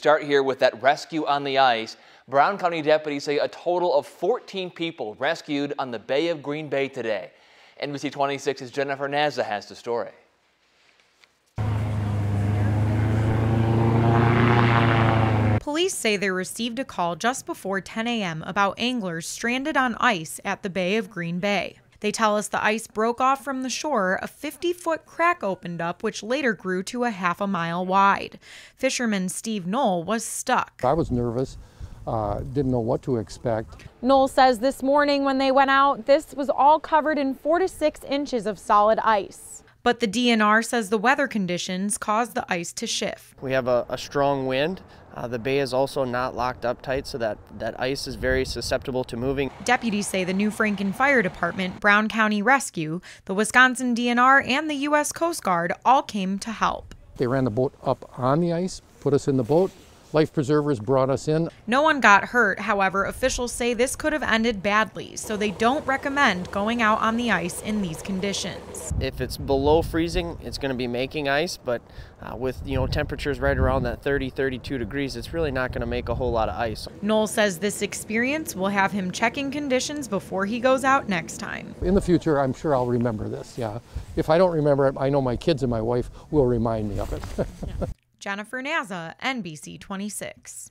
Start here with that rescue on the ice. Brown County deputies say a total of 14 people rescued on the Bay of Green Bay today. NBC 26's Jennifer Naza has the story. Police say they received a call just before 10 a.m. about anglers stranded on ice at the Bay of Green Bay. They tell us the ice broke off from the shore, a 50 foot crack opened up, which later grew to a half a mile wide. Fisherman Steve Knoll was stuck. I was nervous. Uh, didn't know what to expect. Knoll says this morning when they went out, this was all covered in four to six inches of solid ice. But the DNR says the weather conditions caused the ice to shift. We have a, a strong wind. Uh, the bay is also not locked up tight, so that, that ice is very susceptible to moving. Deputies say the New Franken Fire Department, Brown County Rescue, the Wisconsin DNR, and the U.S. Coast Guard all came to help. They ran the boat up on the ice, put us in the boat, Life preservers brought us in. No one got hurt. However, officials say this could have ended badly, so they don't recommend going out on the ice in these conditions. If it's below freezing, it's going to be making ice, but uh, with you know temperatures right around that 30, 32 degrees, it's really not going to make a whole lot of ice. Knoll says this experience will have him checking conditions before he goes out next time. In the future, I'm sure I'll remember this. Yeah, if I don't remember it, I know my kids and my wife will remind me of it. Jennifer Naza, NBC 26.